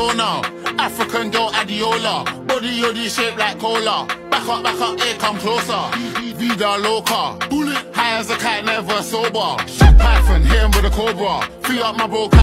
Fiona. African girl Adiola. Body yoddy shaped like cola. Back up, back up, here come closer. Vida loca. Bullet high as a kite, never sober. Python, hit him with a cobra. Free up my bro.